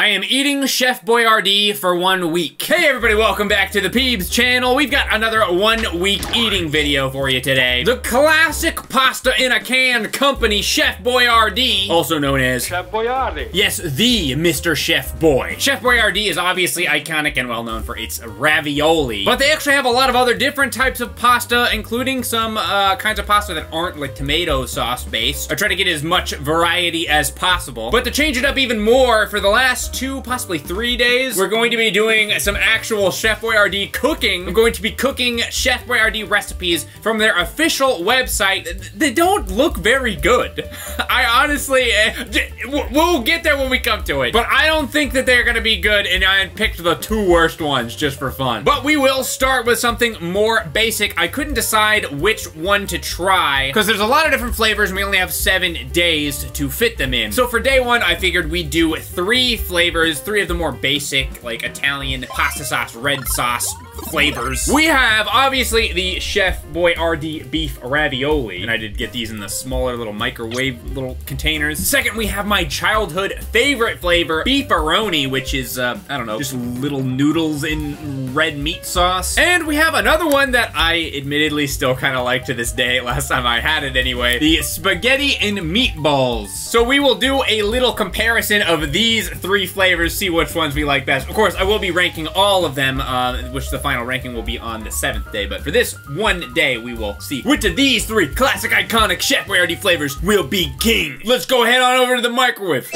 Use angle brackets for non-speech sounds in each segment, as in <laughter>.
I am eating Chef Boyardee for one week. Hey everybody, welcome back to the Peebs channel. We've got another one week eating video for you today. The classic pasta in a can company, Chef Boyardee, also known as Chef Boyardee. Yes, the Mr. Chef Boy. Chef Boyardee is obviously iconic and well known for its ravioli, but they actually have a lot of other different types of pasta, including some uh, kinds of pasta that aren't like tomato sauce based. I try to get as much variety as possible, but to change it up even more, for the last two, possibly three days, we're going to be doing some actual Chef Boyardee cooking. I'm going to be cooking Chef Boyardee recipes from their official website. They don't look very good. <laughs> I honestly, eh, we'll get there when we come to it, but I don't think that they're gonna be good, and I picked the two worst ones just for fun. But we will start with something more basic. I couldn't decide which one to try, because there's a lot of different flavors, and we only have seven days to fit them in. So for day one, I figured we'd do three flavors, three of the more basic, like Italian pasta sauce, red sauce flavors. We have, obviously, the Chef Boyardee beef ravioli, and I did get these in the smaller little microwave little containers. Second, we have my childhood favorite flavor, beefaroni, which is, uh, I don't know, just little noodles in red meat sauce. And we have another one that I admittedly still kind of like to this day, <laughs> last time I had it anyway, the spaghetti and meatballs. So we will do a little comparison of these three flavors, see which ones we like best. Of course, I will be ranking all of them, uh, which the final ranking will be on the seventh day, but for this one day, we will see which of these three classic iconic Chef Boyardee flavors will be king. Let's go head on over to the microwave.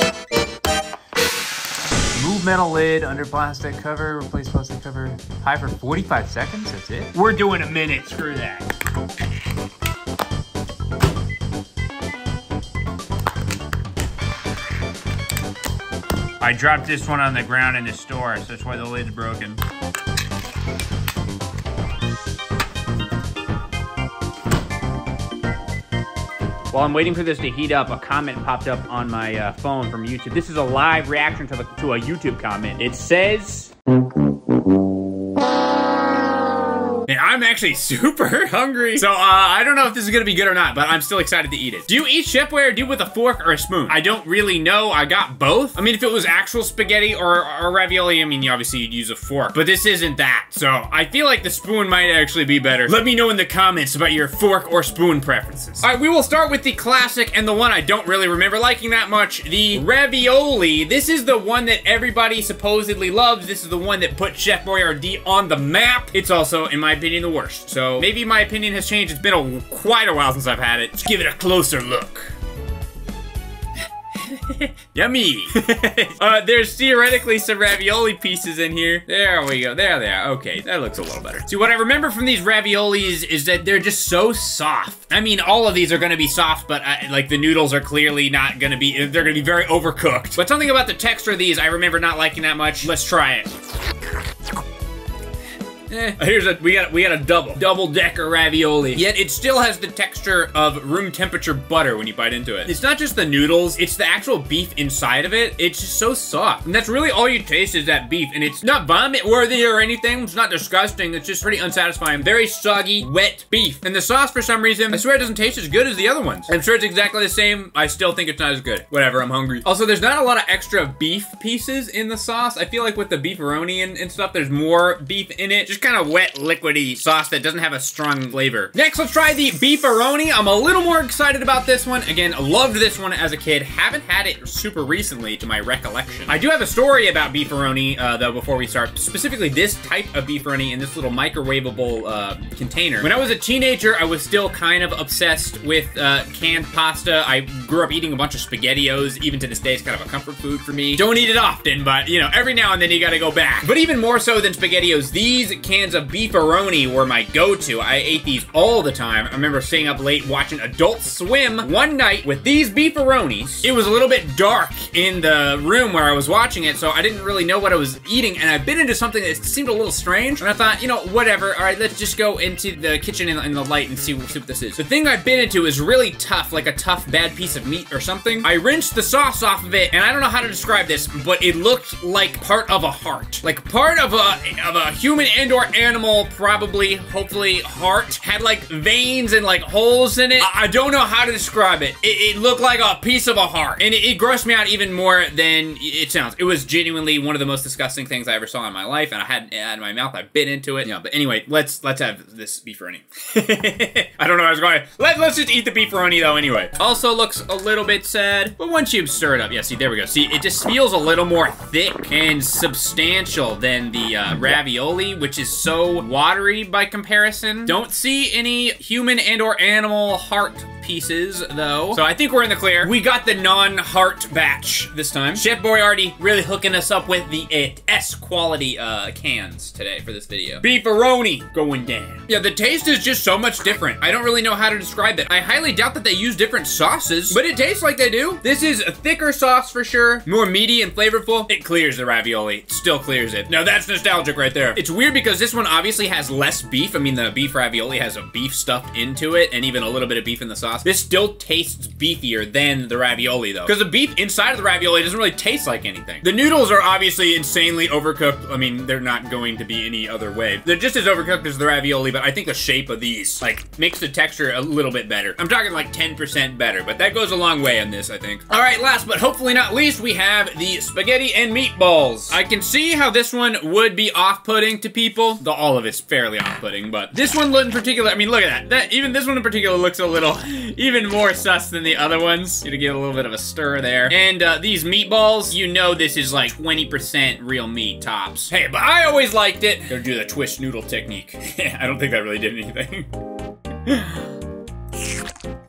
Remove metal lid under plastic cover, replace plastic cover. High for 45 seconds, that's it? We're doing a minute, screw that. I dropped this one on the ground in the store, so that's why the lid's broken. While I'm waiting for this to heat up, a comment popped up on my uh, phone from YouTube. This is a live reaction to, the, to a YouTube comment. It says, I'm actually <laughs> super hungry. So, uh, I don't know if this is gonna be good or not, but I'm still excited to eat it. Do you eat Chef Boyardee with a fork or a spoon? I don't really know. I got both. I mean, if it was actual spaghetti or, or ravioli, I mean, you obviously you'd use a fork, but this isn't that. So, I feel like the spoon might actually be better. Let me know in the comments about your fork or spoon preferences. All right, we will start with the classic and the one I don't really remember liking that much, the ravioli. This is the one that everybody supposedly loves. This is the one that put Chef Boyardee on the map. It's also, in my opinion, the worst. So maybe my opinion has changed. It's been a, quite a while since I've had it. Let's give it a closer look. <laughs> Yummy! <laughs> uh, there's theoretically some ravioli pieces in here. There we go. There they are. Okay, that looks a little better. See, what I remember from these raviolis is that they're just so soft. I mean, all of these are gonna be soft, but uh, like the noodles are clearly not gonna be, they're gonna be very overcooked. But something about the texture of these I remember not liking that much. Let's try it. Eh, here's a we got we got a double double decker ravioli. Yet it still has the texture of room temperature butter when you bite into it. It's not just the noodles; it's the actual beef inside of it. It's just so soft, and that's really all you taste is that beef. And it's not vomit worthy or anything. It's not disgusting. It's just pretty unsatisfying. Very soggy, wet beef. And the sauce, for some reason, I swear it doesn't taste as good as the other ones. I'm sure it's exactly the same. I still think it's not as good. Whatever. I'm hungry. Also, there's not a lot of extra beef pieces in the sauce. I feel like with the beefaroni and, and stuff, there's more beef in it. Just kind of wet, liquidy sauce that doesn't have a strong flavor. Next, let's try the beefaroni. I'm a little more excited about this one. Again, loved this one as a kid. Haven't had it super recently to my recollection. I do have a story about beefaroni, uh, though, before we start. Specifically, this type of beefaroni in this little microwavable uh, container. When I was a teenager, I was still kind of obsessed with uh, canned pasta. I grew up eating a bunch of SpaghettiOs. Even to this day, it's kind of a comfort food for me. Don't eat it often, but, you know, every now and then you gotta go back. But even more so than SpaghettiOs, these cans of beefaroni were my go-to. I ate these all the time. I remember staying up late watching Adult Swim one night with these beefaronis. It was a little bit dark in the room where I was watching it, so I didn't really know what I was eating, and I bit into something that seemed a little strange, and I thought, you know, whatever, all right, let's just go into the kitchen in, the light and see, see what this is. The thing I bit into is really tough, like a tough, bad piece of meat or something. I rinsed the sauce off of it, and I don't know how to describe this, but it looked like part of a heart. Like part of a, of a human and or animal, probably, hopefully, heart. Had like veins and like holes in it. I, I don't know how to describe it. it. it. looked like a piece of a heart. And it, it grossed me out even more than it sounds. It was genuinely one of the most disgusting things I ever saw in my life. And I had it in my mouth. I bit into it. Yeah, but anyway, let's let's have this beefaroni. <laughs> I don't know where I was going. Let, let's just eat the beefaroni though anyway. Also looks a little bit sad, but once you stir it up, yeah, see, there we go. See, it just feels a little more thick and substantial than the uh, ravioli, which is so watery by comparison. Don't see any human and or animal heart pieces, though. So I think we're in the clear. We got the non-heart batch this time. Chef Boyardee really hooking us up with the S quality uh, cans today for this video. Beefaroni going down. Yeah, the taste is just so much different. I don't really know how to describe it. I highly doubt that they use different sauces, but it tastes like they do. This is a thicker sauce for sure, more meaty and flavorful. It clears the ravioli. It still clears it. Now that's nostalgic right there. It's weird because this one obviously has less beef. I mean, the beef ravioli has a beef stuffed into it and even a little bit of beef in the sauce sauce. This still tastes beefier than the ravioli though. Because the beef inside of the ravioli doesn't really taste like anything. The noodles are obviously insanely overcooked. I mean, they're not going to be any other way. They're just as overcooked as the ravioli, but I think the shape of these, like, makes the texture a little bit better. I'm talking like 10% better, but that goes a long way on this, I think. All right, last but hopefully not least, we have the spaghetti and meatballs. I can see how this one would be off-putting to people. The, all of it's fairly off-putting, but this one in particular, I mean, look at that. That Even this one in particular looks a little even more sus than the other ones. Gonna get a little bit of a stir there. And uh, these meatballs, you know this is like 20% real meat tops. Hey, but I always liked it. Gotta do the twist noodle technique. <laughs> I don't think that really did anything. <laughs>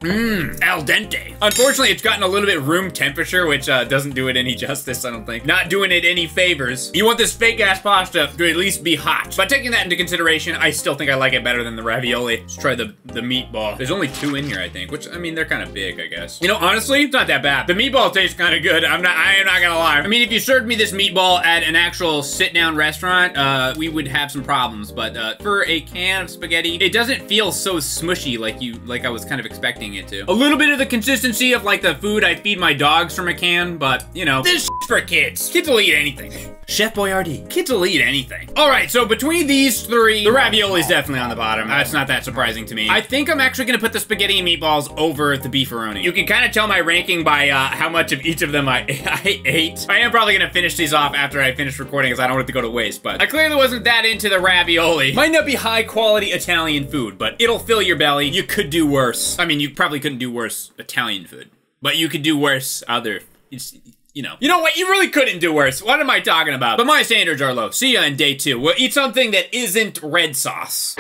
Mmm, al dente. Unfortunately, it's gotten a little bit room temperature, which uh, doesn't do it any <laughs> justice, I don't think. Not doing it any favors. You want this fake-ass pasta to at least be hot. But taking that into consideration, I still think I like it better than the ravioli. Let's try the, the meatball. There's only two in here, I think, which, I mean, they're kind of big, I guess. You know, honestly, it's not that bad. The meatball tastes kind of good. I'm not, I am not gonna lie. I mean, if you served me this meatball at an actual sit-down restaurant, uh, we would have some problems. But uh, for a can of spaghetti, it doesn't feel so smushy like you, like I was kind of expecting it to. A little bit of the consistency of like the food I feed my dogs from a can, but you know, this for kids. Kids will eat anything. Chef Boyardee. Kids will eat anything. All right, so between these three, the ravioli is definitely on the bottom. That's not that surprising to me. I think I'm actually gonna put the spaghetti and meatballs over the beefaroni. You can kind of tell my ranking by uh, how much of each of them I, <laughs> I ate. I am probably gonna finish these off after I finish recording because I don't want it to go to waste, but I clearly wasn't that into the ravioli. Might not be high quality Italian food, but it'll fill your belly. You could do worse. I mean, you probably couldn't do worse Italian food, but you could do worse other it's, you know. You know what? You really couldn't do worse. What am I talking about? But my standards are low. See ya in day two. We'll eat something that isn't red sauce.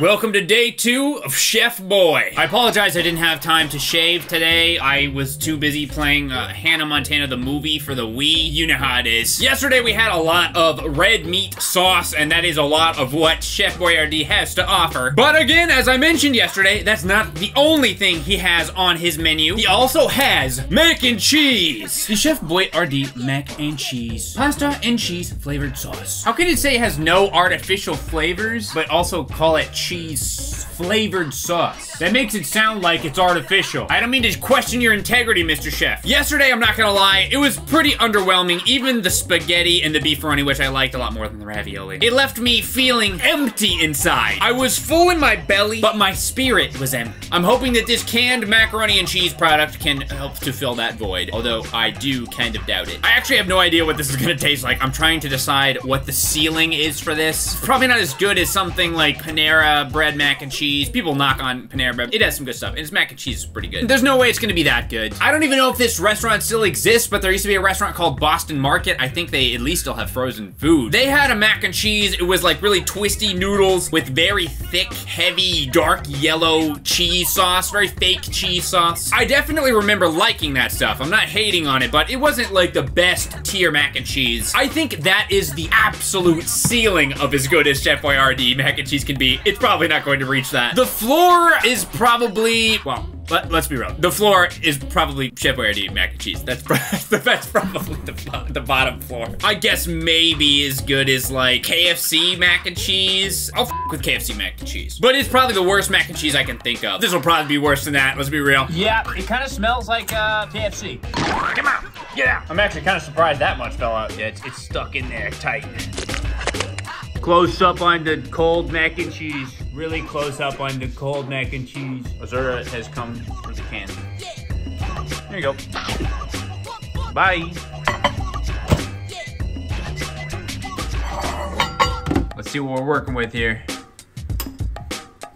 Welcome to day two of Chef Boy. I apologize I didn't have time to shave today. I was too busy playing uh, Hannah Montana the movie for the Wii. You know how it is. Yesterday we had a lot of red meat sauce, and that is a lot of what Chef Boyardee has to offer. But again, as I mentioned yesterday, that's not the only thing he has on his menu. He also has mac and cheese. The Chef Boyardee mac and cheese. Pasta and cheese flavored sauce. How can you say it has no artificial flavors, but also call it cheese flavored sauce? That makes it sound like it's artificial. I don't mean to question your integrity, Mr. Chef. Yesterday, I'm not gonna lie, it was pretty underwhelming. Even the spaghetti and the beefaroni, which I liked a lot more than the ravioli. It left me feeling empty inside. I was full in my belly, but my spirit was empty. I'm hoping that this canned macaroni and cheese product can help to fill that void, although I do kind of doubt it. I actually have no idea what this is gonna taste like. I'm trying to decide what the ceiling is for this. Probably not as good as something like Panera bread mac and cheese. People knock on Panera bread. It has some good stuff, and its mac and cheese is pretty good. There's no way it's gonna be that good. I don't even know if this restaurant still exists, but there used to be a restaurant called Boston Market. I think they at least still have frozen food. They had a mac and cheese. It was like really twisty noodles with very thick, heavy, dark yellow cheese sauce, very fake cheese sauce. I definitely remember liking that stuff. I'm not hating on it, but it wasn't like the best tier mac and cheese. I think that is the absolute ceiling of as good as Chef Boyardee mac and cheese can be. It's probably not going to reach that. The floor is probably, well, let, us be real. The floor is probably Chef Boyardee mac and cheese. That's, <laughs> that's probably the, the bottom floor. I guess maybe as good as like KFC mac and cheese. I'll with KFC mac and cheese. But it's probably the worst mac and cheese I can think of. This will probably be worse than that, let's be real. Yeah, it kind of smells like uh, KFC. Come on. Get out! I'm actually kind of surprised that much fell out. Yeah, it's, it's stuck in there tight. Close up on the cold mac and cheese. Really close up on the cold mac and cheese. Azura has come with the can. There you go. Bye. Let's see what we're working with here.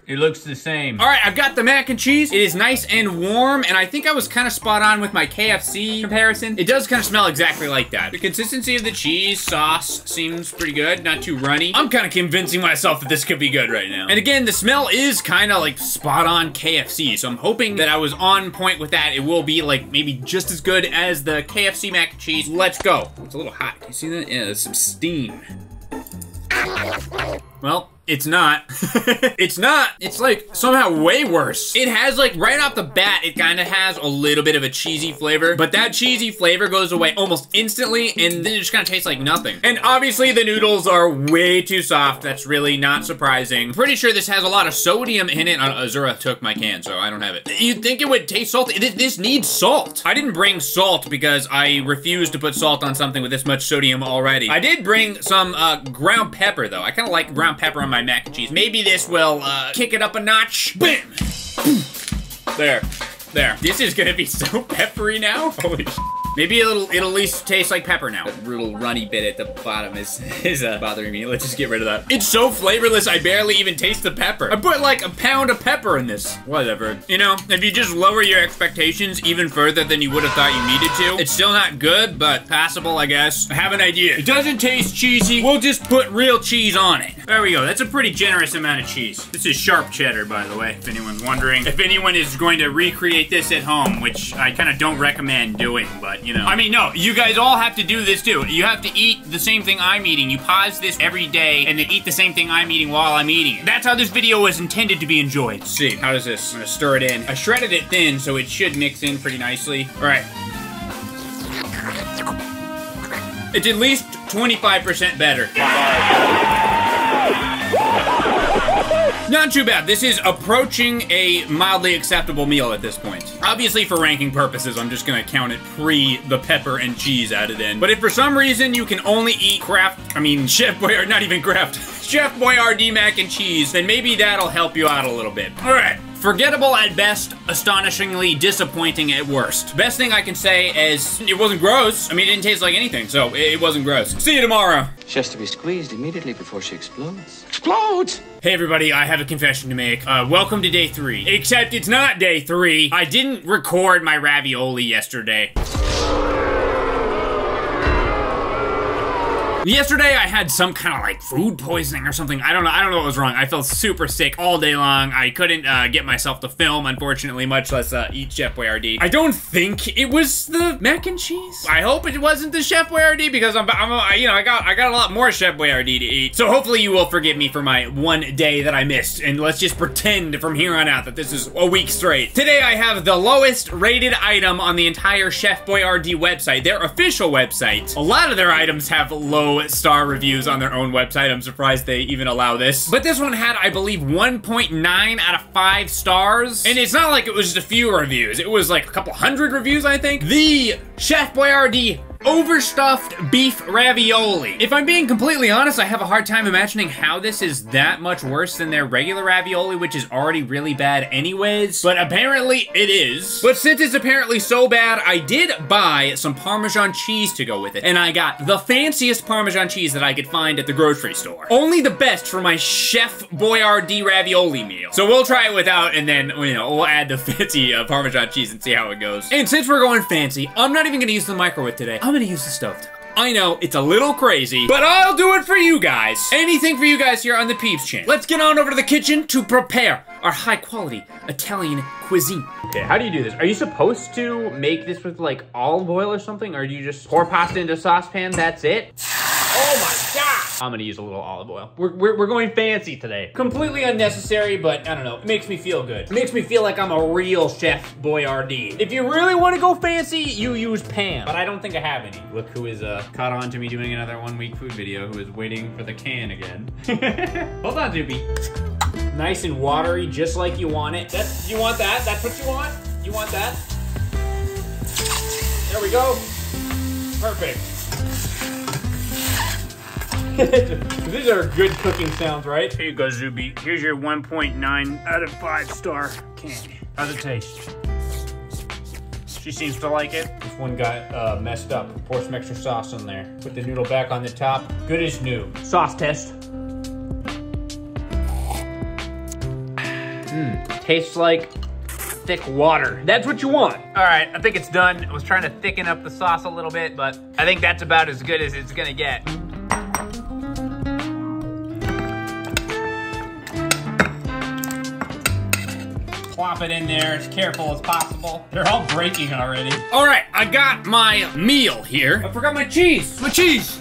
It looks the same. All right, I've got the mac and cheese. It is nice and warm, and I think I was kind of spot on with my KFC comparison. It does kind of smell exactly like that. The consistency of the cheese sauce seems pretty good, not too runny. I'm kind of convincing myself that this could be good right now. And again, the smell is kind of like spot on KFC, so I'm hoping that I was on point with that. It will be like maybe just as good as the KFC mac and cheese. Let's go. It's a little hot. Can you see that? Yeah, there's some steam. Well, it's not. <laughs> it's not. It's like somehow way worse. It has like right off the bat, it kind of has a little bit of a cheesy flavor, but that cheesy flavor goes away almost instantly and then it just kind of tastes like nothing. And obviously the noodles are way too soft. That's really not surprising. Pretty sure this has a lot of sodium in it. Azura took my can, so I don't have it. You'd think it would taste salty. This, this needs salt. I didn't bring salt because I refuse to put salt on something with this much sodium already. I did bring some uh, ground pepper though. I kind of like ground pepper on my mac and cheese. Maybe this will uh, kick it up a notch. Bam! There. There. This is gonna be so peppery now. Holy Maybe it'll it'll at least taste like pepper now. That little runny bit at the bottom is <laughs> is uh, bothering me. Let's just get rid of that. It's so flavorless, I barely even taste the pepper. I put like a pound of pepper in this. Whatever. You know, if you just lower your expectations even further than you would have thought you needed to, it's still not good, but passable, I guess. I have an idea. It doesn't taste cheesy. We'll just put real cheese on it. There we go. That's a pretty generous amount of cheese. This is sharp cheddar, by the way, if anyone's wondering. If anyone is going to recreate this at home, which I kind of don't recommend doing, but you know. I mean, no, you guys all have to do this too. You have to eat the same thing I'm eating. You pause this every day and then eat the same thing I'm eating while I'm eating it. That's how this video was intended to be enjoyed. Let's see, how does this? I'm gonna stir it in. I shredded it thin, so it should mix in pretty nicely. All right. It's at least 25% better. Not too bad. This is approaching a mildly acceptable meal at this point. Obviously, for ranking purposes, I'm just gonna count it pre the pepper and cheese added in. But if for some reason you can only eat Kraft, I mean, <laughs> Chef Boyardee, not even Kraft, <laughs> Chef Boyardee mac and cheese, then maybe that'll help you out a little bit. All right. Forgettable at best, astonishingly disappointing at worst. Best thing I can say is it wasn't gross. I mean, it didn't taste like anything, so it it wasn't gross. See you tomorrow. She has to be squeezed immediately before she explodes. Explodes! Hey everybody, I have a confession to make. Uh, welcome to day three. Except it's not day three. I didn't record my ravioli yesterday. Yesterday I had some kind of like food poisoning or something. I don't know. I don't know what was wrong. I felt super sick all day long. I couldn't uh, get myself to film, unfortunately, much less uh, eat Chef Boyardee. I don't think it was the mac and cheese. I hope it wasn't the Chef Boyardee because I'm, I'm I, you know, I got I got a lot more Chef Boyardee to eat. So hopefully you will forgive me for my one day that I missed, and let's just pretend from here on out that this is a week straight. Today I have the lowest rated item on the entire Chef Boyardee website, their official website. A lot of their items have low star reviews on their own website. I'm surprised they even allow this. But this one had, I believe, 1.9 out of 5 stars. And it's not like it was just a few reviews. It was like a couple hundred reviews, I think. The Chef Boyardee overstuffed beef ravioli. If I'm being completely honest, I have a hard time imagining how this is that much worse than their regular ravioli, which is already really bad anyways. But apparently it is. But since it's apparently so bad, I did buy some Parmesan cheese to go with it. And I got the fanciest Parmesan cheese that I could find at the grocery store. Only the best for my Chef Boyardee ravioli meal. So we'll try it without, and then, you know, we'll add the <laughs> fancy uh, Parmesan cheese and see how it goes. And since we're going fancy, I'm not even gonna use the microwave today. I'm gonna use the stovetop. I know, it's a little crazy, but I'll do it for you guys. Anything for you guys here on the Peebs channel. Let's get on over to the kitchen to prepare our high quality Italian cuisine. Okay, how do you do this? Are you supposed to make this with like olive oil or something? Or do you just pour pasta into a saucepan, that's it? Oh my god! I'm gonna use a little olive oil. We're, we're, we're going fancy today. Completely unnecessary, but I don't know. It makes me feel good. It makes me feel like I'm a real Chef Boyardee. If you really want to go fancy, you use Pam. But I don't think I have any. Look who is uh, caught on to me doing another one week food video, who is waiting for the can again. <laughs> Hold on, Doopy. Nice and watery, just like you want it. That's, you want that? That's what you want? You want that? There we go. Perfect. <laughs> These are good cooking sounds, right? Here you go, Zuby. Here's your 1.9 out of 5 star candy. How's it taste? She seems to like it. This one got uh, messed up. Pour some extra sauce in there. Put the noodle back on the top. Good as new. Sauce test. Mmm. Tastes like thick water. That's what you want. All right, I think it's done. I was trying to thicken up the sauce a little bit, but I think that's about as good as it's gonna get. Plop it in there as careful as possible. They're all breaking already. All right, I got my meal here. I forgot my cheese. My cheese.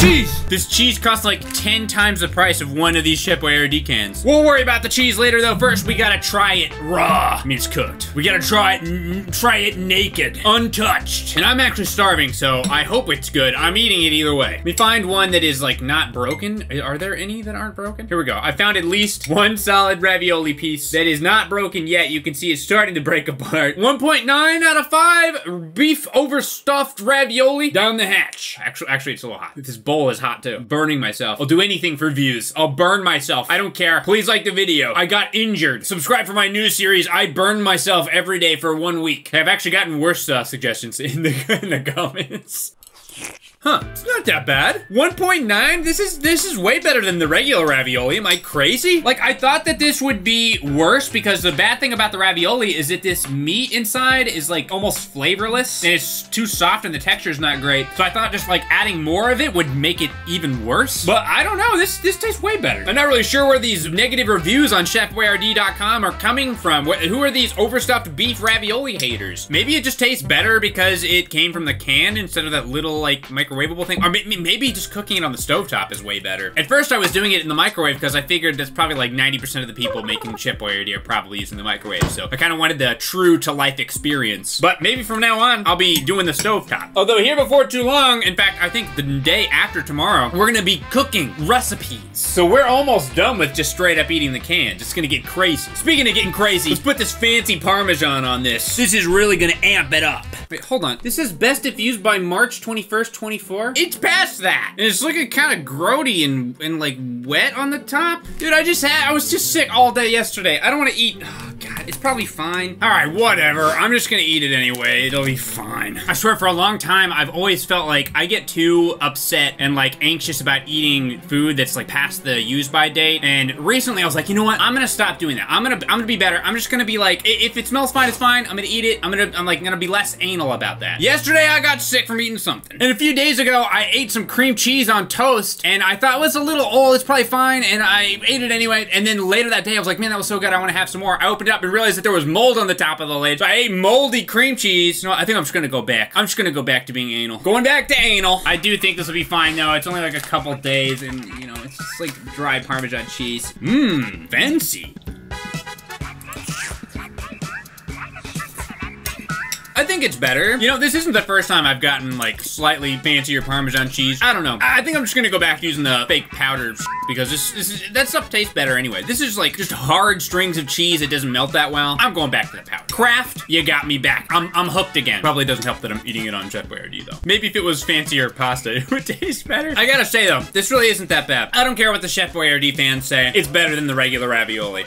Cheese! This cheese costs like 10 times the price of one of these Chef Boyardee cans. We'll worry about the cheese later though. First, we gotta try it raw. I mean, it's cooked. We gotta try it, try it naked, untouched. And I'm actually starving, so I hope it's good. I'm eating it either way. We find one that is like not broken. Are there any that aren't broken? Here we go. I found at least one solid ravioli piece that is not broken yet. You can see it's starting to break <laughs> apart. 1.9 out of 5 beef overstuffed ravioli down the hatch. Actually, actually, it's a little hot. This bowl is hot too. Burning myself. I'll do anything for views. I'll burn myself. I don't care. Please like the video. I got injured. Subscribe for my new series. I burn myself every day for one week. I've actually gotten worse uh, suggestions in the, <laughs> in the comments. Huh, it's not that bad. 1.9? This is this is way better than the regular ravioli. Am I crazy? Like, I thought that this would be worse because the bad thing about the ravioli is that this meat inside is like almost flavorless and it's too soft and the texture is not great. So I thought just like adding more of it would make it even worse. But I don't know, this this tastes way better. I'm not really sure where these negative reviews on chefboyardee.com are coming from. Wh- Who are these overstuffed beef ravioli haters? Maybe it just tastes better because it came from the can instead of that little like microwavable thing. Or may- may- maybe just cooking it on the stovetop is way better. At first I was doing it in the microwave because I figured that's probably like 90% of the people making Chef Boyardee are probably using the microwave. So I kind of wanted the true to life experience. But maybe from now on, I'll be doing the stovetop. Although here before too long, in fact, I think the day after tomorrow, we're gonna be cooking recipes. So we're almost done with just straight up eating the can. It's gonna get crazy. Speaking of getting crazy, let's put this fancy Parmesan on this. This is really gonna amp it up. Wait, hold on. This is best if used by March 21st, 24? It's past that. And it's looking kind of grody and, and like wet on the top. Dude, I just had, I was just sick all day yesterday. I don't want to eat. Oh, God, it's probably fine. All right, whatever. I'm just gonna eat it anyway. It'll be fine. I swear, for a long time, I've always felt like I get too upset and like anxious about eating food that's like past the use by date. And recently, I was like, you know what? I'm gonna stop doing that. I'm gonna, I'm gonna be better. I'm just gonna be like, if it smells fine, it's fine. I'm gonna eat it. I'm gonna, I'm like gonna be less anal about that. Yesterday, I got sick from eating something. And a few days ago, I ate some cream cheese on toast, and I thought it was a little old. It's probably fine, and I ate it anyway. And then later that day, I was like, man, that was so good. I want to have some more. I opened it up and realized that there was mold on the top of the lid. So I ate moldy cream cheese. No, I think I'm just gonna go back. I'm just gonna go back to being anal. Going back to anal. I do think this will be fine though. It's only like a couple days, and you know, it's just like dry Parmesan cheese. Mmm, fancy. I think it's better. You know, this isn't the first time I've gotten like slightly fancier Parmesan cheese. I don't know. I think I'm just gonna go back using the fake powder because this, this is, that stuff tastes better anyway. This is like just hard strings of cheese. It doesn't melt that well. I'm going back to the powder. Kraft, you got me back. I'm, I'm hooked again. Probably doesn't help that I'm eating it on Chef Boyardee though. Maybe if it was fancier pasta, <laughs> it would taste better. I gotta say though, this really isn't that bad. I don't care what the Chef Boyardee fans say. It's better than the regular ravioli.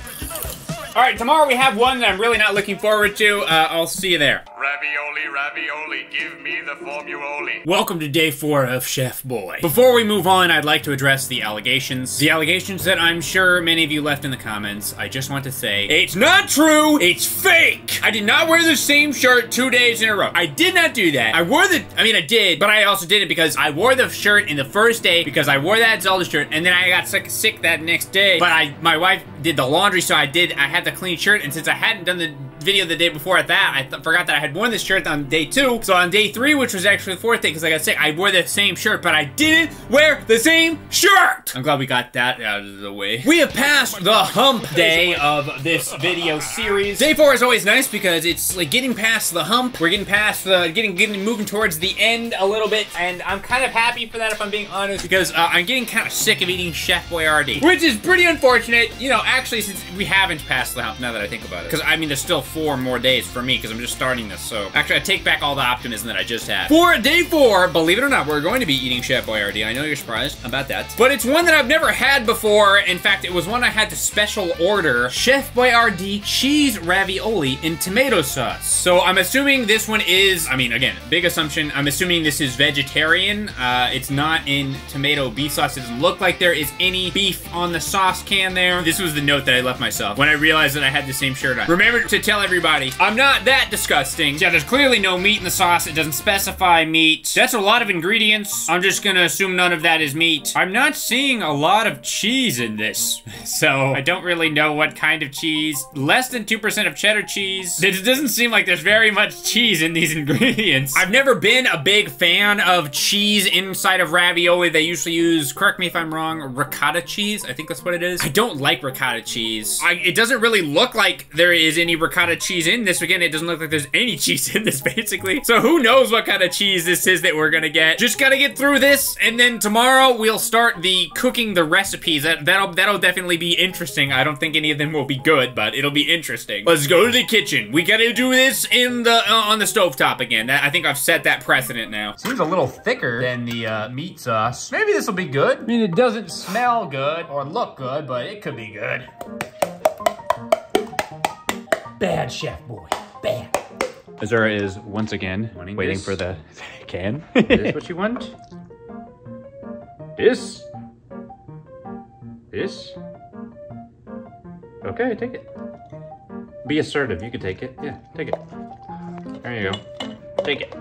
All right, tomorrow we have one that I'm really not looking forward to. Uh, I'll see you there. Ravioli, ravioli, give me the formuoli. Welcome to day four of Chef Boy. Before we move on, I'd like to address the allegations. The allegations that I'm sure many of you left in the comments. I just want to say, it's not true! It's fake! I did not wear the same shirt two days in a row. I did not do that. I wore the, I mean, I did, but I also did it because I wore the shirt in the first day because I wore that Zelda shirt, and then I got sick, sick that next day. But I, my wife did the laundry, so I did, I had the clean shirt, and since I hadn't done the video the day before at that, I th- forgot that I had worn this shirt on day two. So on day three, which was actually the fourth day, because I got sick, I wore the same shirt, but I didn't wear the same shirt. I'm glad we got that out of the way. We have passed the hump day of this video series. Day four is always nice because it's like getting past the hump. We're getting past the getting getting moving towards the end a little bit, and I'm kind of happy for that if I'm being honest, because uh, I'm getting kind of sick of eating Chef Boyardee, which is pretty unfortunate. You know, actually, since we haven't passed the hump, now that I think about it, because I mean, there's still four more days for me because I'm just starting this. So actually, I take back all the optimism that I just had. For day four, believe it or not, we're going to be eating Chef Boyardee. I know you're surprised about that, but it's one that I've never had before. In fact, it was one I had to special order. Chef Boyardee cheese ravioli in tomato sauce. So I'm assuming this one is, I mean, again, big assumption. I'm assuming this is vegetarian. Uh, it's not in tomato beef sauce. It doesn't look like there is any beef on the sauce can there. This was the note that I left myself when I realized that I had the same shirt on. Remember to tell everybody, I'm not that disgusting. Yeah, there's clearly no meat in the sauce. It doesn't specify meat. That's a lot of ingredients. I'm just gonna assume none of that is meat. I'm not seeing a lot of cheese in this. <laughs> So I don't really know what kind of cheese. Less than 2% of cheddar cheese. It doesn't seem like there's very much cheese in these <laughs> ingredients. I've never been a big fan of cheese inside of ravioli. They usually use, correct me if I'm wrong, ricotta cheese. I think that's what it is. I don't like ricotta cheese. I, it doesn't really look like there is any ricotta cheese in this. Again, it doesn't look like there's any <laughs> cheese in this, basically. So who knows what kind of cheese this is that we're gonna get. Just gotta get through this, and then tomorrow we'll start the cooking the recipes. That, that'll, that'll definitely be interesting. I don't think any of them will be good, but it'll be interesting. Let's go to the kitchen. We gotta do this in the, uh, on the stovetop again. That, I think I've set that precedent now. Seems a little thicker than the uh, meat sauce. Maybe this will be good. I mean, it doesn't smell good or look good, but it could be good. Bad chef boy, bad. Azura is once again Wanting waiting this? for the <laughs> can. Is this what you want? This? This? Okay, take it. Be assertive. You can take it. Yeah, take it. There you go. Take it.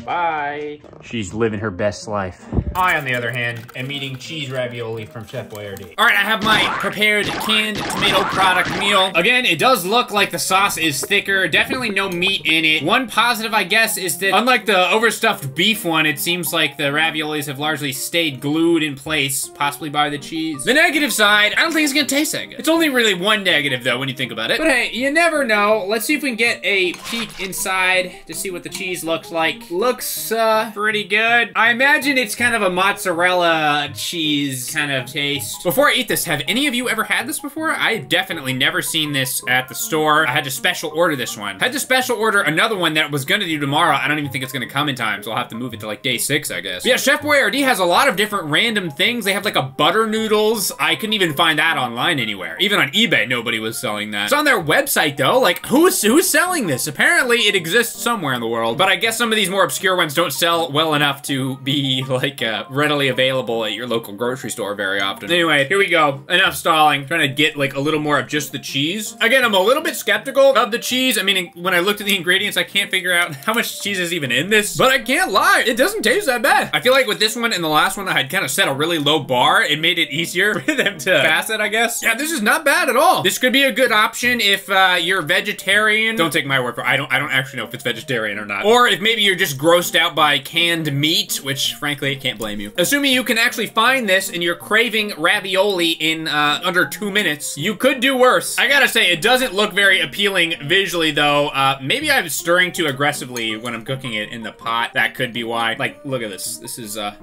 <laughs> Bye. She's living her best life. I, on the other hand, am eating cheese ravioli from Chef Boyardee. All right, I have my prepared canned tomato product meal. Again, it does look like the sauce is thicker. Definitely no meat in it. One positive, I guess, is that unlike the overstuffed beef one, it seems like the raviolis have largely stayed glued in place, possibly by the cheese. The negative side, I don't think it's gonna taste that good. It's only really one negative, though, when you think about it. But hey, you never know. Let's see if we can get a peek inside to see what the cheese looks like. Looks, uh, pretty good. I imagine it's kind of a mozzarella cheese kind of taste. Before I eat this, have any of you ever had this before? I've definitely never seen this at the store. I had to special order this one. I Had to special order another one that was gonna do tomorrow. I don't even think it's gonna come in time, so I'll have to move it to like day six, I guess. But yeah, Chef Boyardee has a lot of different random things. They have like a butter noodles. I couldn't even find that online anywhere. Even on eBay, nobody was selling that. It's on their website though. Like, who's who's selling this? Apparently, it exists somewhere in the world. But I guess some of these more obscure ones don't sell well enough to be like uh, readily available at your local grocery store very often. Anyway, here we go. Enough stalling. trying to get like a little more of just the cheese. Again, I'm a little bit skeptical of the cheese. I mean, when I looked at the ingredients, I can't figure out how much cheese is even in this. But I can't lie, it doesn't taste that bad. I feel like with this one and the last one, I had kind of set a really low bar. It made it easier <laughs> for them to pass it, I guess. Yeah, this is not bad at all. This could be a good option if uh, you're vegetarian. Don't take my word for it. I don't, I don't actually know if it's vegetarian or not. Or if maybe you're just grossed out by canned meat, which frankly, I can't blame you. Assuming you can actually find this and you're craving ravioli in uh, under two minutes, you could do worse. I gotta say, it doesn't look very appealing visually though. Uh, maybe I'm stirring too aggressively when I'm cooking it in the pot. That could be why. Like, look at this. This is, uh,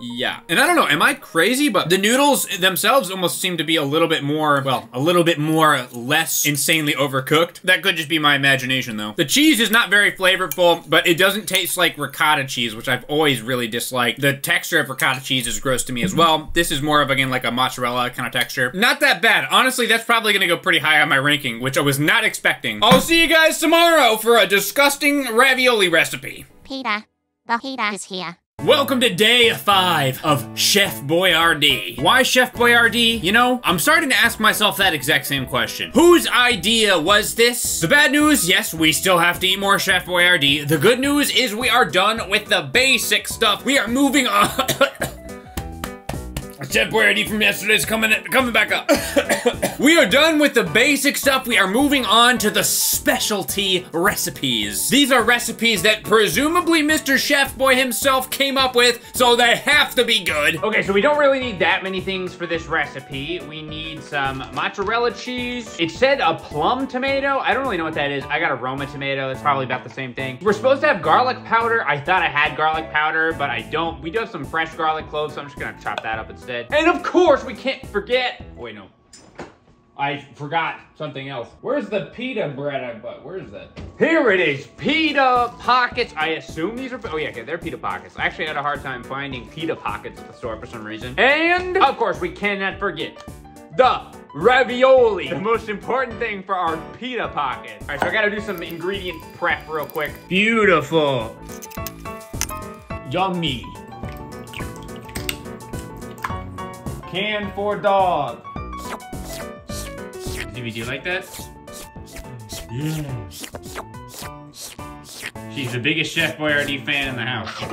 yeah. And I don't know, am I crazy? But the noodles themselves almost seem to be a little bit more, well, a little bit more less insanely overcooked. That could just be my imagination though. The cheese is not very flavorful, but it doesn't taste like ricotta cheese, which I've always really disliked. The texture of ricotta cheese is gross to me as well. This is more of, again, like a mozzarella kind of texture. Not that bad. Honestly, that's probably gonna go pretty high on my ranking, which I was not expecting. I'll see you guys tomorrow for a disgusting ravioli recipe. Peter, the heater is here. Welcome to day five of Chef Boyardee. Why Chef Boyardee? You know, I'm starting to ask myself that exact same question. Whose idea was this? The bad news, yes, we still have to eat more Chef Boyardee. The good news is we are done with the basic stuff. We are moving on. <coughs> Boyardee from yesterday is coming coming back up. <coughs> we are done with the basic stuff. We are moving on to the specialty recipes. These are recipes that presumably Mr. Chef Boy himself came up with, so they have to be good. Okay, so we don't really need that many things for this recipe. We need some mozzarella cheese. It said a plum tomato. I don't really know what that is. I got a Roma tomato. It's probably about the same thing. We're supposed to have garlic powder. I thought I had garlic powder, but I don't. We do have some fresh garlic cloves, so I'm just gonna chop that up instead. And of course, we can't forget. Wait, no. I forgot something else. Where's the pita bread I bought? Where is that? Here it is, pita pockets. I assume these are, oh yeah, okay, they're pita pockets. I actually had a hard time finding pita pockets at the store for some reason. And, of course, we cannot forget the ravioli. The most important thing for our pita pockets. All right, so I gotta do some ingredient prep real quick. Beautiful. Yummy. Can for dog. Do you like that? Yeah. She's the biggest Chef Boyardee fan in the house.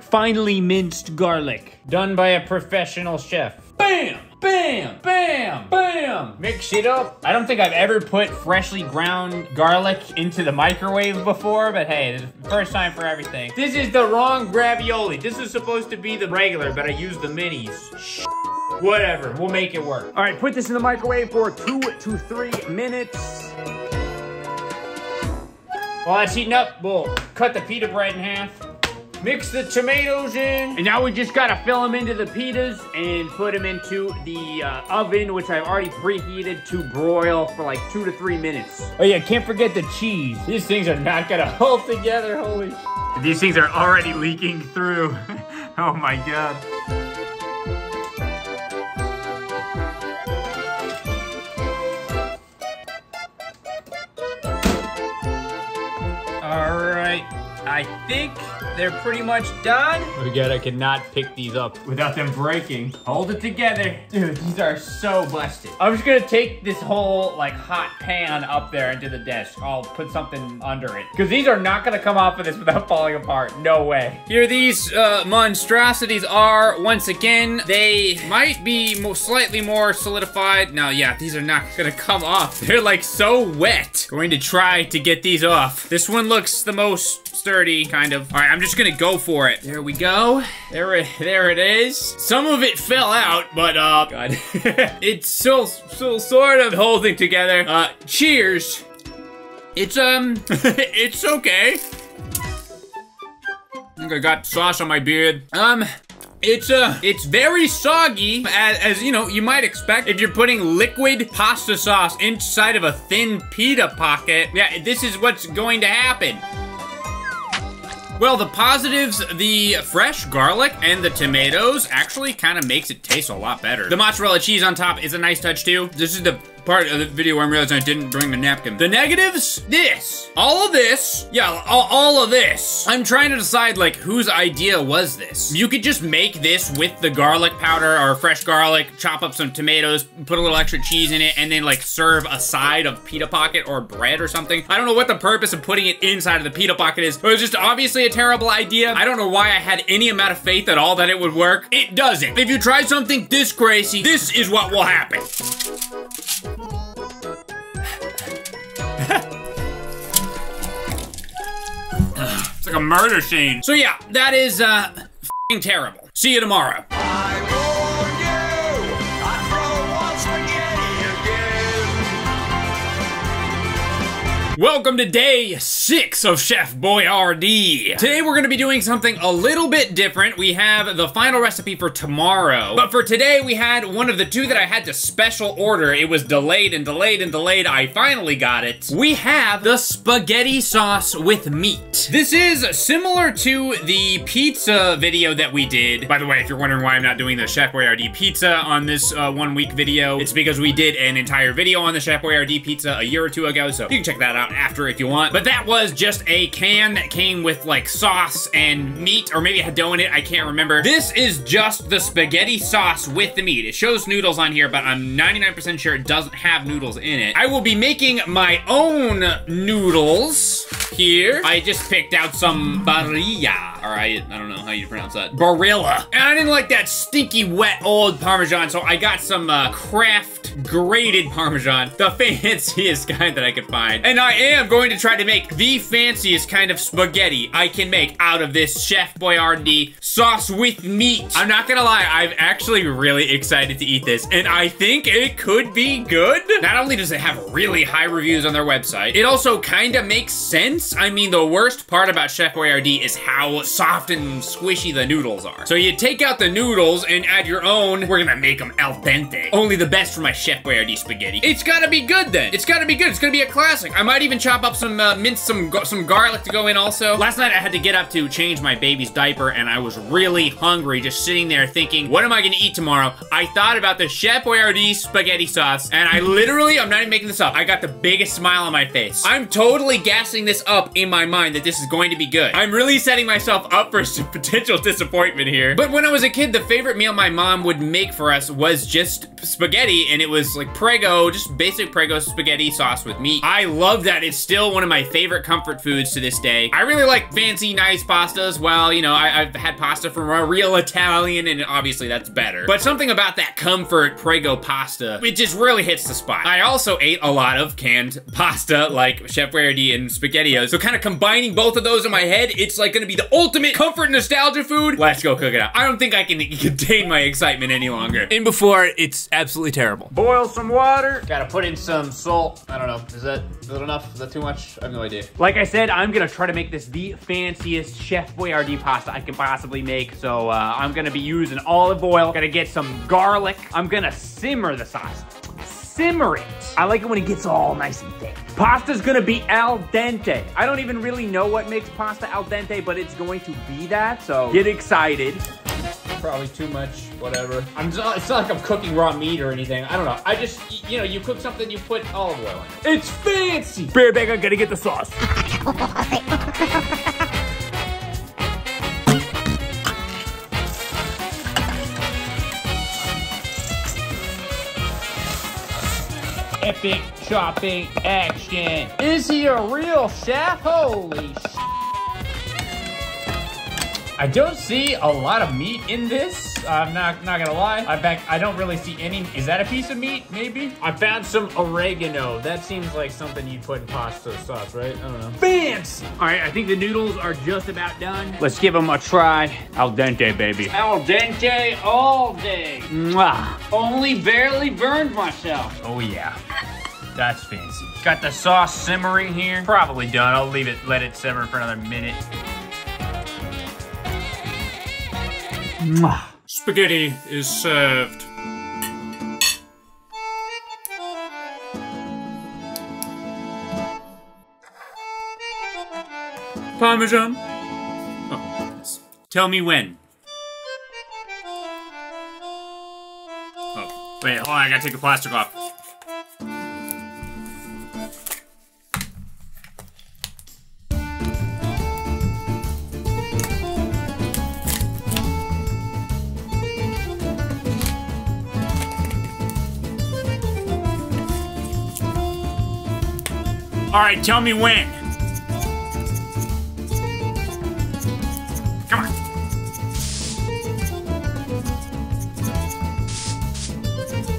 <laughs> Finely minced garlic. Done by a professional chef. Bam! Bam! Bam! Bam! Mix it up. I don't think I've ever put freshly ground garlic into the microwave before, but hey, this is the first time for everything. This is the wrong ravioli. This is supposed to be the regular, but I used the minis. Sh Whatever, we'll make it work. All right, put this in the microwave for two to three minutes. While that's heating up, we'll cut the pita bread in half. Mix the tomatoes in. And now we just gotta fill them into the pitas and put them into the uh, oven, which I've already preheated to broil for like two to three minutes. Oh yeah, can't forget the cheese. These things are not gonna <laughs> hold together, holy These things are already leaking through. <laughs> oh my God. I think they're pretty much done. Again, I cannot pick these up without them breaking. Hold it together. Dude, these are so busted. I'm just gonna take this whole like hot pan up there into the desk. I'll put something under it. Cause these are not gonna come off of this without <laughs> falling apart. No way. Here these uh, monstrosities are, once again, they might be mo slightly more solidified. No, yeah, these are not gonna come off. <laughs> They're like so wet. Going to try to get these off. This one looks the most sturdy, kind of. All right, I'm just gonna go for it. There we go. There it, there it is. Some of it fell out, but uh, God. <laughs> it's still, still sort of holding together. Uh, cheers. It's, um, <laughs> it's okay. I think I got sauce on my beard. Um, it's uh, it's very soggy, as, as, you know, you might expect if you're putting liquid pasta sauce inside of a thin pita pocket. Yeah, this is what's going to happen. Well, the positives, the fresh garlic and the tomatoes actually kind of makes it taste a lot better. The mozzarella cheese on top is a nice touch too. This is the part of the video where I'm realizing I didn't bring the napkin. The negatives, this. All of this, yeah, all, of this. I'm trying to decide like whose idea was this. You could just make this with the garlic powder or fresh garlic, chop up some tomatoes, put a little extra cheese in it, and then like serve a side of pita pocket or bread or something. I don't know what the purpose of putting it inside of the pita pocket is, but it was just obviously a terrible idea. I don't know why I had any amount of faith at all that it would work. It doesn't. If you try something this crazy, this is what will happen. Like a murder scene. So yeah, that is uh terrible. See you tomorrow. Welcome to day six of Chef Boyardee. Today we're gonna be doing something a little bit different. We have the final recipe for tomorrow. But for today, we had one of the two that I had to special order. It was delayed and delayed and delayed. I finally got it. We have the spaghetti sauce with meat. This is similar to the pizza video that we did. By the way, if you're wondering why I'm not doing the Chef Boyardee pizza on this uh, one week video, it's because we did an entire video on the Chef Boyardee pizza a year or two ago, so you can check that out after if you want. But that was just a can that came with like sauce and meat, or maybe it had dough in it, I can't remember. This is just the spaghetti sauce with the meat. It shows noodles on here, but I'm 99% sure it doesn't have noodles in it. I will be making my own noodles here. I just picked out some barilla, or I, I don't know how you pronounce that. Barilla. And I didn't like that stinky, wet, old Parmesan, so I got some uh, Kraft grated Parmesan, the <laughs> fanciest kind that I could find. And I am going to try to make the fanciest kind of spaghetti I can make out of this Chef Boyardee sauce with meat. I'm not gonna lie, I'm actually really excited to eat this, and I think it could be good. Not only does it have really high reviews on their website, it also kind of makes sense. I mean, the worst part about Chef Boyardee is how soft and squishy the noodles are. So you take out the noodles and add your own. We're gonna make them al dente. Only the best for my Chef Boyardee spaghetti. It's gotta be good then. It's gotta be good. It's gonna be a classic. I might even chop up some uh, some some garlic to go in also. Last night I had to get up to change my baby's diaper and I was really hungry just sitting there thinking, what am I gonna eat tomorrow? I thought about the Chef Boyardee spaghetti sauce and I literally, I'm not even making this up, I got the biggest smile on my face. I'm totally gassing this up in my mind that this is going to be good. I'm really setting myself up for some <laughs> potential disappointment here. But when I was a kid, the favorite meal my mom would make for us was just spaghetti and it was like Prego, just basic Prego spaghetti sauce with meat. I love that. It's still one of my favorite comfort foods to this day. I really like fancy, nice pastas. Well, you know, I, have had pasta from a real Italian and obviously that's better. But something about that comfort Prego pasta, it just really hits the spot. I also ate a lot of canned <laughs> pasta like Chef Boyardee and SpaghettiOs. So kind of combining both of those in my head, it's like gonna be the ultimate comfort nostalgia food. Let's go cook it up. I don't think I can <laughs> contain my excitement any longer. In before, it's absolutely terrible. Boil some water. Gotta put in some salt. I don't know. Is that, is that enough? Is that too much? I have no idea. Like I said, I'm gonna try to make this the fanciest Chef Boyardee pasta I can possibly make. So uh, I'm gonna be using olive oil. gonna get some garlic. I'm gonna simmer the sauce. Simmer it. I like it when it gets all nice and thick. Pasta's gonna be al dente. I don't even really know what makes pasta al dente, but it's going to be that, so get excited. Probably too much, whatever. I'm just, it's not like I'm cooking raw meat or anything. I don't know. I just, you know, you cook something, you put olive oil in it. It's fancy! Bear bag, I gotta get the sauce. Epic chopping action. Is he a real chef? Holy sh I don't see a lot of meat in this. I'm not not gonna lie. I bet I don't really see any. Is that a piece of meat? Maybe. I found some oregano. That seems like something you'd put in pasta sauce, right? I don't know. Fancy. All right, I think the noodles are just about done. Let's give them a try. Al dente, baby. Al dente all day. Mwah. Only barely burned myself. Oh yeah. That's fancy. Got the sauce simmering here. Probably done. I'll leave it, let it simmer for another minute. Mwah. Spaghetti is served. Parmesan. Oh. Tell me when. Oh, wait, hold on, I gotta take the plastic off. All right, tell me when. Come on.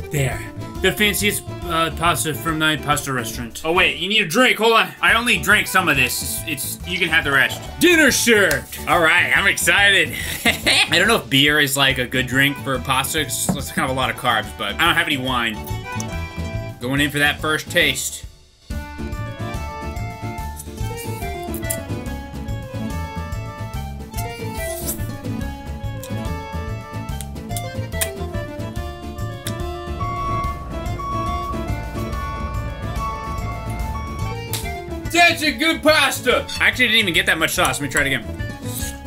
There. The fanciest uh, pasta from the pasta restaurant. Oh wait, you need a drink. Hold on. I only drank some of this. It's, it's you can have the rest. Dinner served. All right, I'm excited. <laughs> I don't know if beer is like a good drink for pasta. It's, it's kind of a lot of carbs, but I don't have any wine. Going in for that first taste. Good pasta. I actually didn't even get that much sauce. Let me try it again.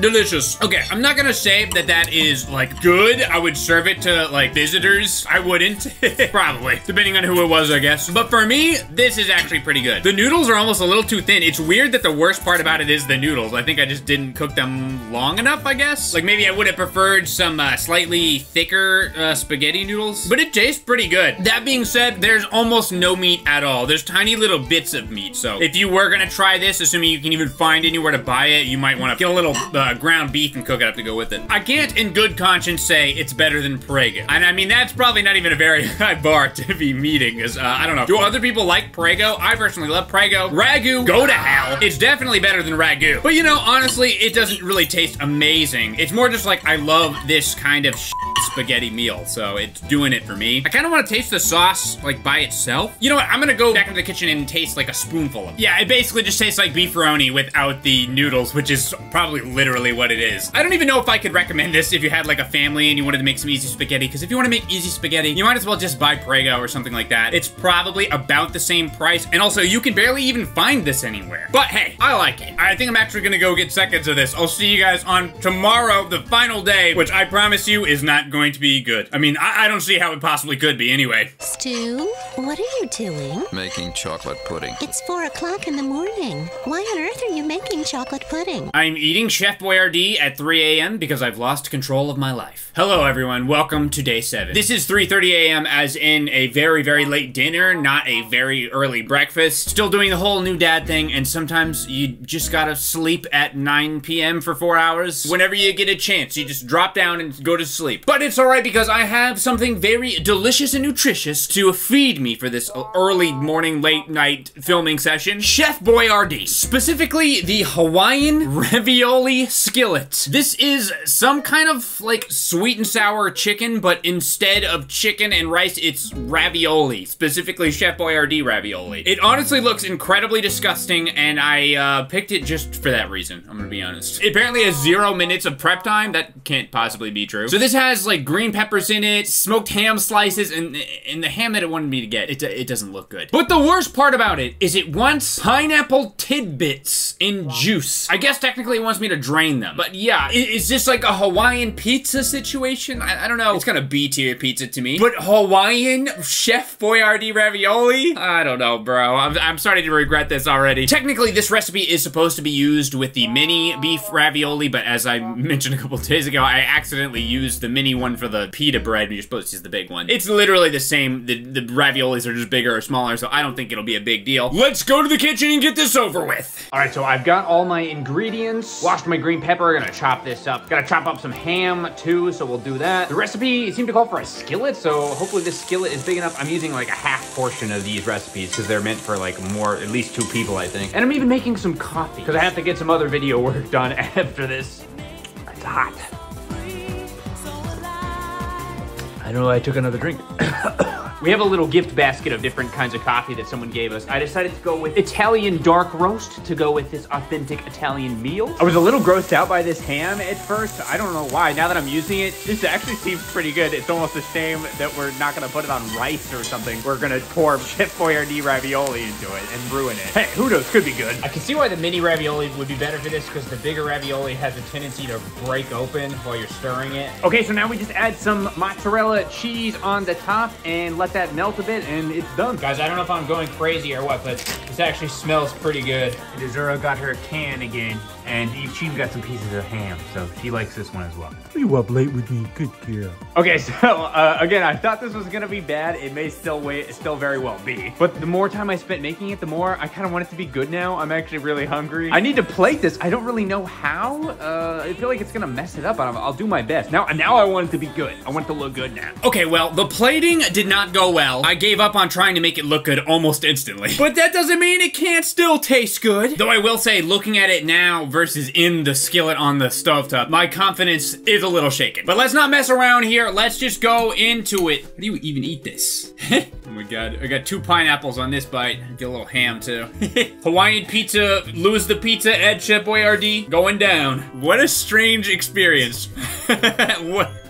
Delicious. Okay, I'm not gonna say that that is like good. I would serve it to like visitors. I wouldn't, <laughs> probably, depending on who it was, I guess. But for me, this is actually pretty good. The noodles are almost a little too thin. It's weird that the worst part about it is the noodles. I think I just didn't cook them long enough, I guess. Like maybe I would have preferred some uh, slightly thicker uh, spaghetti noodles, but it tastes pretty good. That being said, there's almost no meat at all. There's tiny little bits of meat. So if you were gonna try this, assuming you can even find anywhere to buy it, you might want to get a little uh, uh, ground beef and cook it up to go with it. I can't in good conscience say it's better than Prego. And I mean, that's probably not even a very <laughs> high bar to be meeting, because, uh, I don't know. Do other people like Prego? I personally love Prego. Ragu, go to hell. It's definitely better than Ragu. But you know, honestly, it doesn't really taste amazing. It's more just like, I love this kind of spaghetti meal, so it's doing it for me. I kind of want to taste the sauce, like, by itself. You know what? I'm gonna go back into the kitchen and taste, like, a spoonful of it. Yeah, it basically just tastes like beefaroni without the noodles, which is probably literally what it is. I don't even know if I could recommend this if you had, like, a family and you wanted to make some easy spaghetti, because if you want to make easy spaghetti, you might as well just buy Prego or something like that. It's probably about the same price, and also, you can barely even find this anywhere. But hey, I like it. I think I'm actually gonna go get seconds of this. I'll see you guys on tomorrow, the final day, which I promise you is not going to be good. I mean, I, I don't see how it possibly could be anyway. Stu, what are you doing? Making chocolate pudding. It's four o'clock in the morning. Why on earth are you making chocolate pudding? I'm eating Chef Boyardee at 3 a.m. because I've lost control of my life. Hello, everyone. Welcome to day seven. This is 3.30 a.m. as in a very, very late dinner, not a very early breakfast. Still doing the whole new dad thing, and sometimes you just gotta sleep at 9 p.m. for four hours. Whenever you get a chance, you just drop down and go to sleep. But it's alright because I have something very delicious and nutritious to feed me for this early morning, late night filming session. Chef Boyardee. Specifically, the Hawaiian ravioli skillet. This is some kind of like sweet and sour chicken, but instead of chicken and rice, it's ravioli. Specifically, Chef Boyardee ravioli. It honestly looks incredibly disgusting, and I uh, picked it just for that reason, I'm gonna be honest. It apparently has zero minutes of prep time. That can't possibly be true. So this has like green peppers in it, smoked ham slices, and, and the ham that it wanted me to get, it, it doesn't look good. But the worst part about it is it wants pineapple tidbits in juice. I guess technically it wants me to drain them. But yeah, i- is this like a Hawaiian pizza situation? I, I don't know. It's kind of B tier pizza to me. But Hawaiian Chef Boyardee ravioli? I don't know, bro. I'm, I'm starting to regret this already. Technically, this recipe is supposed to be used with the mini beef ravioli, but as I <laughs> mentioned a couple days ago, I accidentally used the mini one for the pita bread, and you're supposed to use the big one. It's literally the same. The, the raviolis are just bigger or smaller, so I don't think it'll be a big deal. Let's go to the kitchen and get this over with. All right, so I've got all my ingredients. Washed my green pepper, gonna chop this up. Gotta chop up some ham too, so we'll do that. The recipe seemed to call for a skillet, so hopefully this skillet is big enough. I'm using like a half portion of these recipes because they're meant for like more, at least two people, I think. And I'm even making some coffee because I have to get some other video <laughs> work done after this. It's hot. I know I took another drink. <coughs> We have a little gift basket of different kinds of coffee that someone gave us. I decided to go with Italian dark roast to go with this authentic Italian meal. I was a little grossed out by this ham at first. I don't know why. Now that I'm using it, this actually seems pretty good. It's almost a shame that we're not gonna put it on rice or something. We're gonna pour <laughs> Chef Boyardee ravioli into it and ruin it. Hey, who knows? Could be good. I can see why the mini ravioli would be better for this because the bigger ravioli has a tendency to break open while you're stirring it. Okay, so now we just add some mozzarella cheese on the top and let that melt a bit and it's done. Guys, I don't know if I'm going crazy or what, but this actually smells pretty good. And Azura got her can again and she even got some pieces of ham, so she likes this one as well. You up late with me, good girl. Okay, <laughs> so uh, again, I thought this was gonna be bad. It may still wait, still very well be. But the more time I spent making it, the more I kind of want it to be good now. I'm actually really hungry. I need to plate this. I don't really know how. Uh, I feel like it's gonna mess it up. I'll, I'll do my best. Now, now I want it to be good. I want it to look good now. Okay, well, the plating did not go well. I gave up on trying to make it look good almost instantly. But that doesn't mean it can't still taste good. Though I will say, looking at it now versus in the skillet on the stovetop, my confidence is a little shaken. But let's not mess around here. Let's just go into it. How do you even eat this? <laughs> oh my god. I got two pineapples on this bite. Get a little ham too. <laughs> Hawaiian pizza, lose the pizza Ed Chef Boyardee, going down. What a strange experience. what? <laughs>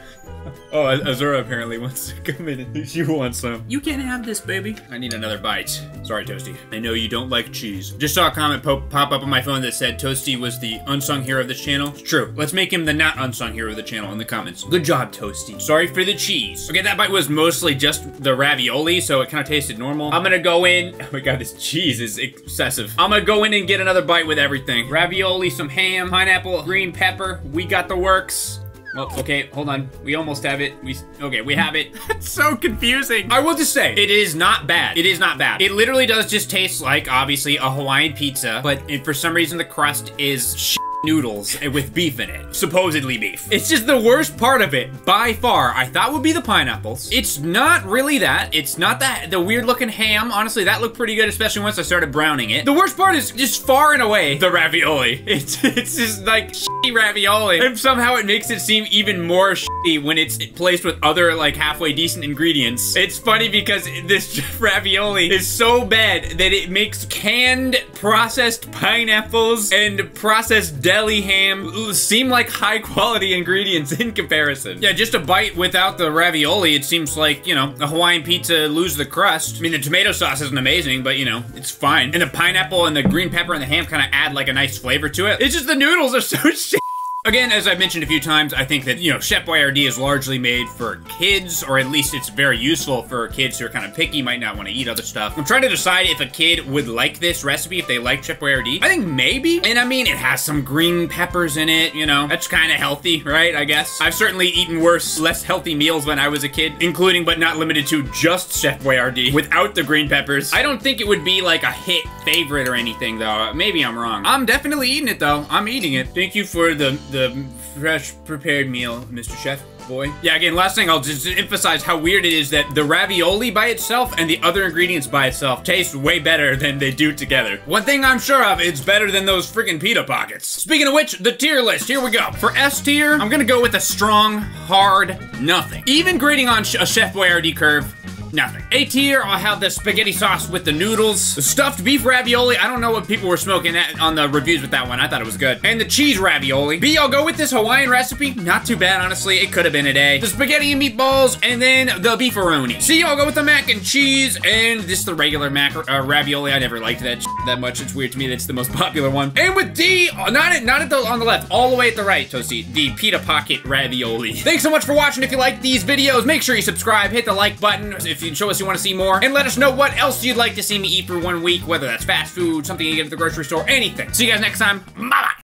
Oh, Azura apparently wants to <laughs> come in and she wants some. You can't have this, baby. I need another bite. Sorry, Toasty. I know you don't like cheese. Just saw a comment pop, pop up on my phone that said Toasty was the unsung hero of this channel. It's true. Let's make him the not unsung hero of the channel in the comments. Good job, Toasty. Sorry for the cheese. Okay, that bite was mostly just the ravioli, so it kind of tasted normal. I'm gonna go in. <laughs> Oh my god, this cheese is excessive. I'm gonna go in and get another bite with everything. Ravioli, some ham, pineapple, green pepper. We got the works. Well, okay, hold on. We almost have it. We okay, we have it. <laughs> It's so confusing. I will just say, it is not bad. It is not bad. It literally does just taste like, obviously, a Hawaiian pizza, but it, for some reason the crust is shit. Noodles with beef in it. Supposedly beef. It's just the worst part of it, by far, I thought would be the pineapples. It's not really that. It's not that, the weird looking ham. Honestly, that looked pretty good, especially once I started browning it. The worst part is just far and away the ravioli. <laughs> It's, it's just like shitty ravioli. And somehow it makes it seem even more shitty when it's placed with other like halfway decent ingredients. It's funny because this <laughs> ravioli is so bad that it makes canned processed pineapples and processed deli ham seem like high quality ingredients in comparison. Yeah, just a bite without the ravioli, it seems like, you know, a Hawaiian pizza lose the crust. I mean, the tomato sauce isn't amazing, but you know, it's fine. And the pineapple and the green pepper and the ham kind of add like a nice flavor to it. It's just the noodles are so <laughs> shit. Again, as I've mentioned a few times, I think that, you know, Chef Boyardee is largely made for kids, or at least it's very useful for kids who are kind of picky, might not want to eat other stuff. I'm trying to decide if a kid would like this recipe, if they like Chef Boyardee. I think maybe. And I mean, it has some green peppers in it, you know, that's kind of healthy, right? I guess. I've certainly eaten worse, less healthy meals when I was a kid, including but not limited to just Chef Boyardee without the green peppers. I don't think it would be like a hit favorite or anything, though. Maybe I'm wrong. I'm definitely eating it, though. I'm eating it. Thank you for the, the fresh prepared meal, Mr. Chef boy. Yeah, again, last thing, I'll just emphasize how weird it is that the ravioli by itself and the other ingredients by itself taste way better than they do together. One thing I'm sure of, it's better than those freaking pita pockets. Speaking of which, the tier list, here we go. For S tier, I'm gonna go with a strong, hard, nothing. Even grading on a Chef Boyardee curve, Nothing. A tier, I'll have the spaghetti sauce with the noodles. The stuffed beef ravioli, I don't know what people were smoking at on the reviews with that one. I thought it was good. And the cheese ravioli. B, I'll go with this Hawaiian recipe. Not too bad, honestly. It could have been a day. The spaghetti and meatballs, and then the beefaroni. C, I'll go with the mac and cheese, and this the regular mac uh, ravioli. I never liked that that much. It's weird to me that's the most <laughs> popular one. And with D, uh, not at, not at the, on the left, all the way at the right, Toasty, the pita pocket ravioli. Thanks so much for watching. If you like these videos, make sure you subscribe, hit the like button if you show us you want to see more, and let us know what else you'd like to see me eat for one week, whether that's fast food, something you get at the grocery store, anything. See you guys next time. Bye-bye.